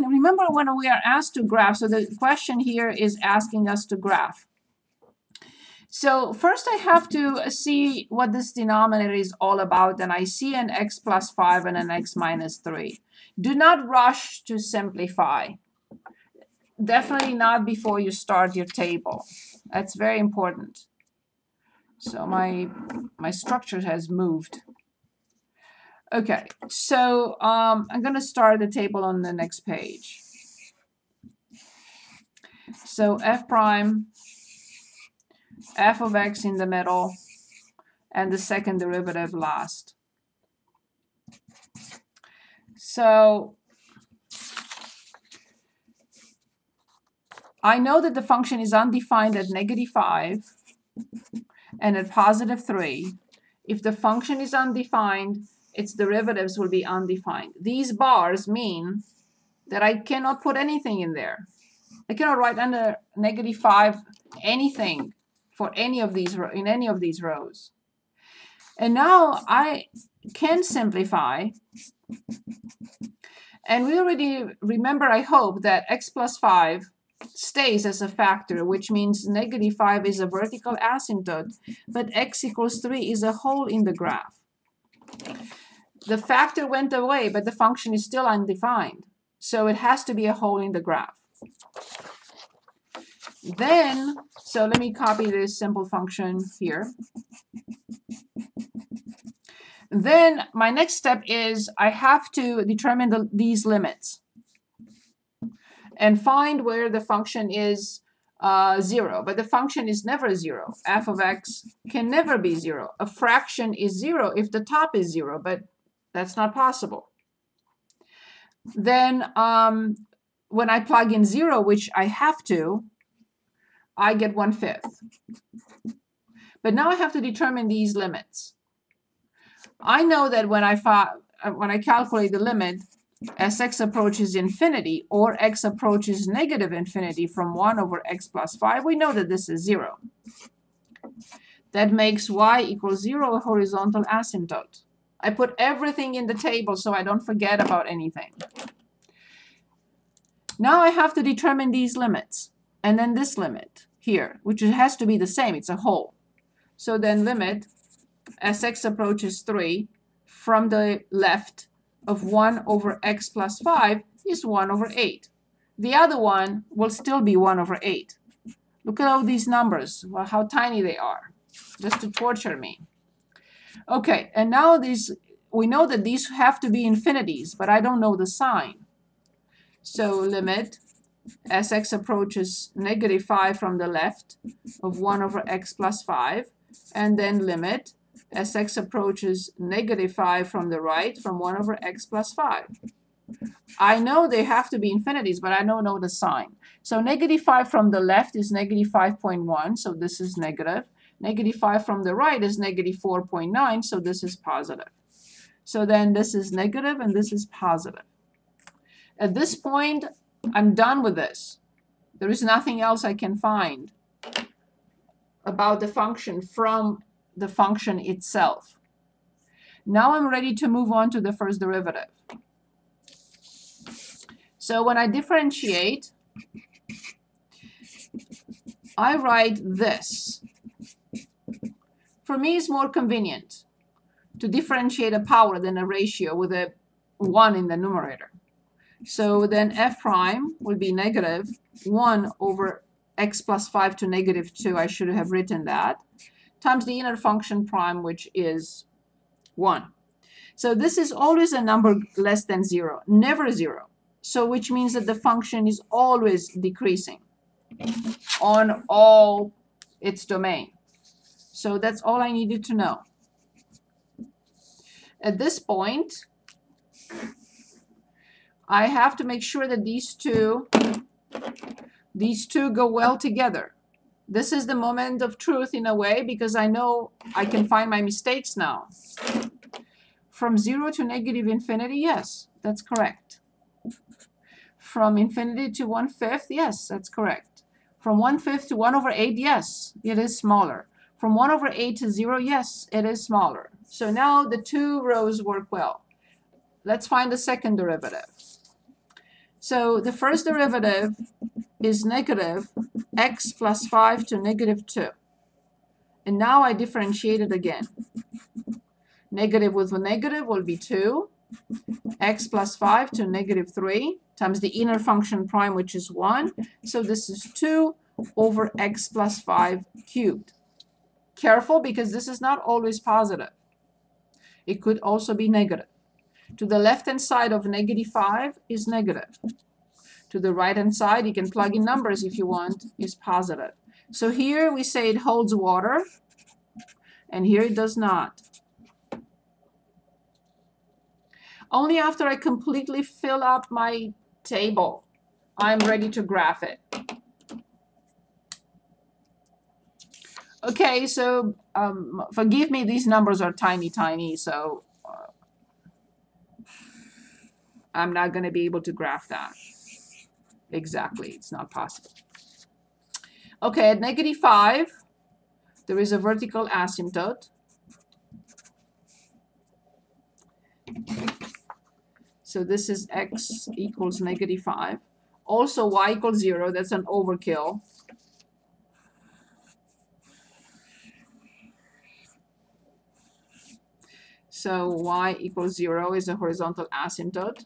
remember when we are asked to graph, so the question here is asking us to graph. So first I have to see what this denominator is all about, and I see an x plus 5 and an x minus 3. Do not rush to simplify. Definitely not before you start your table. That's very important. So my, my structure has moved. Okay, so um, I'm going to start the table on the next page. So f prime, f of x in the middle, and the second derivative last. So I know that the function is undefined at negative 5 and at positive 3. If the function is undefined, its derivatives will be undefined. These bars mean that I cannot put anything in there. I cannot write under negative 5 anything for any of these in any of these rows. And now I can simplify. And we already remember, I hope, that x plus 5 stays as a factor, which means negative 5 is a vertical asymptote, but x equals 3 is a hole in the graph. The factor went away, but the function is still undefined. So it has to be a hole in the graph. Then, so let me copy this simple function here. Then my next step is I have to determine the, these limits and find where the function is uh, 0. But the function is never 0. f of x can never be 0. A fraction is 0 if the top is 0, but that's not possible. Then um, when I plug in 0, which I have to, I get one fifth. But now I have to determine these limits. I know that when I, uh, when I calculate the limit, as x approaches infinity or x approaches negative infinity from 1 over x plus 5, we know that this is 0. That makes y equals 0 a horizontal asymptote. I put everything in the table so I don't forget about anything. Now I have to determine these limits and then this limit here, which has to be the same. It's a hole. So then limit as x approaches 3 from the left of 1 over x plus 5 is 1 over 8. The other one will still be 1 over 8. Look at all these numbers, well, how tiny they are, just to torture me. Okay, and now these, we know that these have to be infinities, but I don't know the sign. So limit as x approaches negative 5 from the left of 1 over x plus 5, and then limit as x approaches negative 5 from the right from 1 over x plus 5. I know they have to be infinities, but I don't know the sign. So negative 5 from the left is negative 5.1, so this is negative. Negative 5 from the right is negative 4.9, so this is positive. So then this is negative and this is positive. At this point, I'm done with this. There is nothing else I can find about the function from the function itself. Now I'm ready to move on to the first derivative. So when I differentiate, I write this. For me, it's more convenient to differentiate a power than a ratio with a 1 in the numerator. So then f prime will be negative 1 over x plus 5 to negative 2. I should have written that times the inner function prime, which is 1. So this is always a number less than 0, never 0. So which means that the function is always decreasing on all its domain. So that's all I needed to know. At this point, I have to make sure that these two these two go well together. This is the moment of truth in a way because I know I can find my mistakes now. From 0 to negative infinity, yes, that's correct. From infinity to 1 fifth, yes, that's correct. From 1 fifth to 1 over 8, yes, it is smaller. From 1 over 8 to 0, yes, it is smaller. So now the two rows work well. Let's find the second derivative. So the first derivative is negative x plus 5 to negative 2. And now I differentiate it again. Negative with a negative will be 2. x plus 5 to negative 3 times the inner function prime, which is 1. So this is 2 over x plus 5 cubed. Careful because this is not always positive. It could also be negative. To the left-hand side of negative 5 is negative. To the right-hand side, you can plug in numbers if you want, is positive. So here we say it holds water, and here it does not. Only after I completely fill up my table, I'm ready to graph it. Okay, so um, forgive me, these numbers are tiny, tiny, so uh, I'm not going to be able to graph that. Exactly, it's not possible. Okay, at negative 5, there is a vertical asymptote. So this is x equals negative 5. Also y equals 0, that's an overkill. So y equals 0 is a horizontal asymptote.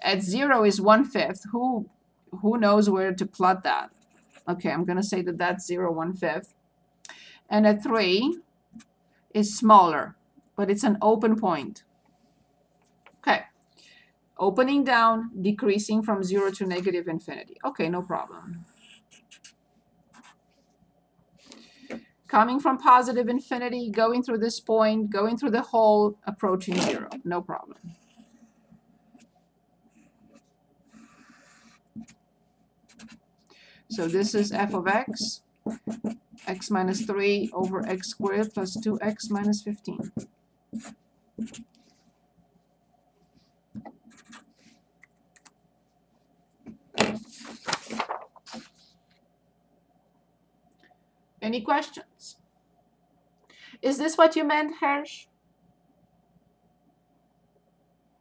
At 0 is 1 fifth. Who, who knows where to plot that? Okay, I'm going to say that that's 0, 1 fifth. And at 3 is smaller, but it's an open point. Okay. Opening down, decreasing from 0 to negative infinity. Okay, no problem. Coming from positive infinity, going through this point, going through the hole, approaching zero. No problem. So this is f of x, x minus 3 over x squared plus 2x minus 15. Any questions? Is this what you meant, Hersh?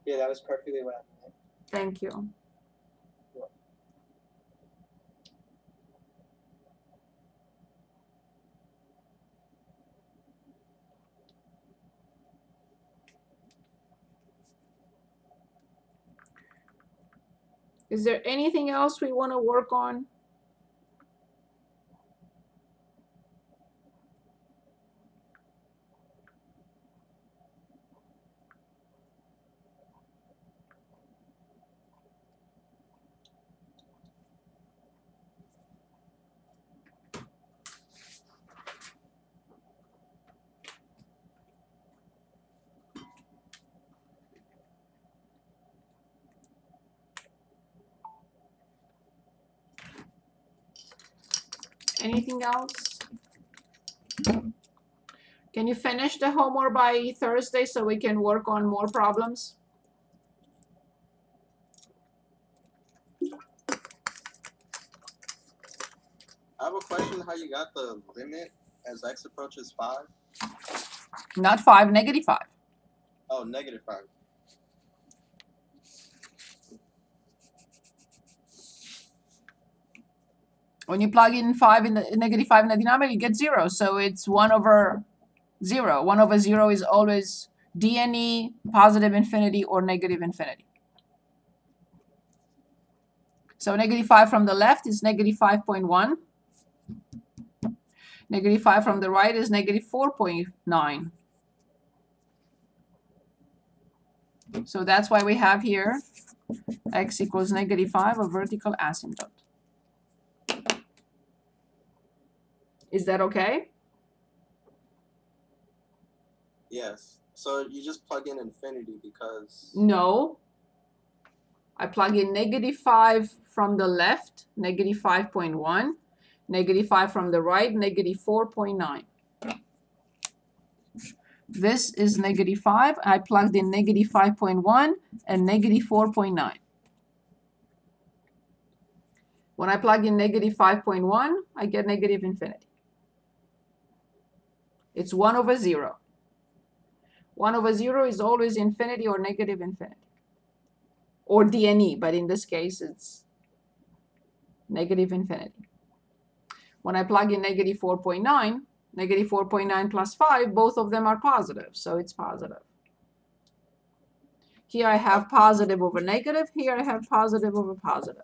Yeah, that was perfectly what I meant. Thank you. Is there anything else we want to work on? Anything else? Can you finish the homework by Thursday so we can work on more problems? I have a question how you got the limit as x approaches 5? Not 5, negative 5. Oh, negative 5. When you plug in 5 in the negative 5 in the denominator, you get 0. So it's 1 over 0. 1 over 0 is always DNE, positive infinity, or negative infinity. So negative 5 from the left is negative 5.1. Negative 5 from the right is negative 4.9. So that's why we have here x equals negative 5, a vertical asymptote. Is that okay? Yes. So you just plug in infinity because No. I plug in negative 5 from the left, negative 5.1, negative 5 from the right, negative 4.9. This is negative 5. I plugged in negative 5.1 and negative 4.9. When I plug in negative 5.1, I get negative infinity. It's 1 over 0. 1 over 0 is always infinity or negative infinity. or DNE, but in this case it's negative infinity. When I plug in negative 4.9, negative 4.9 plus 5, both of them are positive, so it's positive. Here I have positive over negative, here I have positive over positive.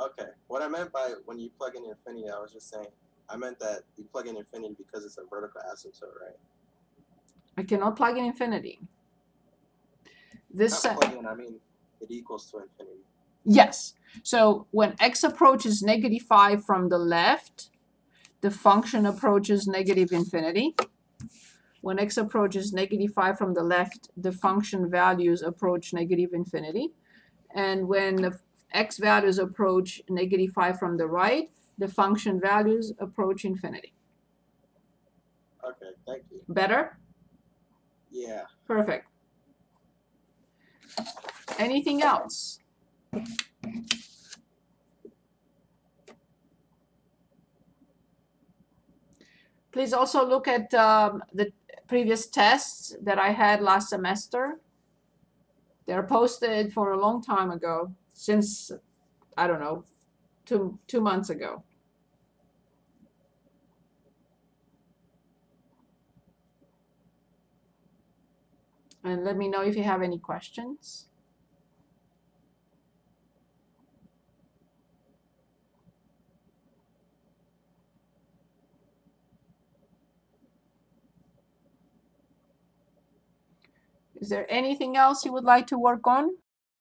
Okay. What I meant by when you plug in infinity, I was just saying, I meant that you plug in infinity because it's a vertical asymptote, right? I cannot plug in infinity. This, Not plug in, I mean, it equals to infinity. yes, so when x approaches negative 5 from the left, the function approaches negative infinity. When x approaches negative 5 from the left, the function values approach negative infinity. And when the x values approach negative 5 from the right, the function values approach infinity. Okay, thank you. Better? Yeah. Perfect. Anything else? Please also look at um, the previous tests that I had last semester. They're posted for a long time ago, since, I don't know, two, two months ago. And let me know if you have any questions. Is there anything else you would like to work on?